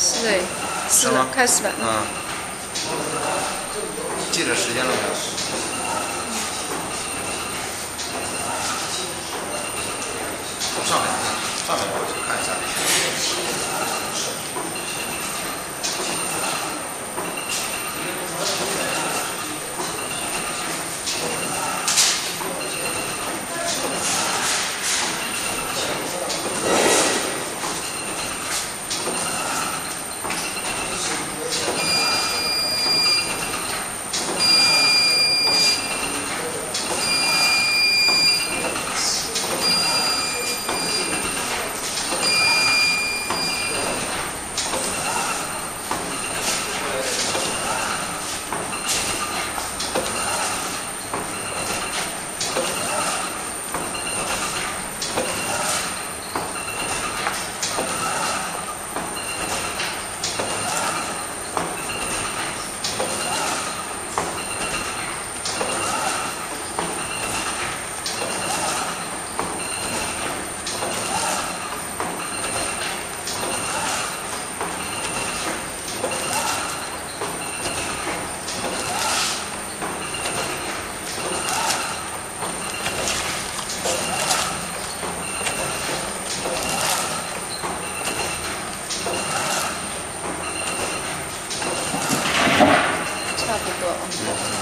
是嘞，是了，开始了。嗯。记着时间了没有？从上面看，上面过去看一下。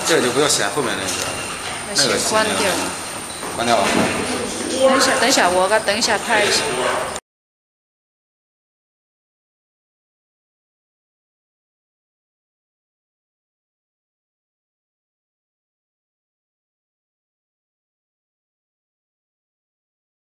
这个就不要显后面那个，那那个先关掉。关掉了。等一下，等一下，我给等一下拍一下。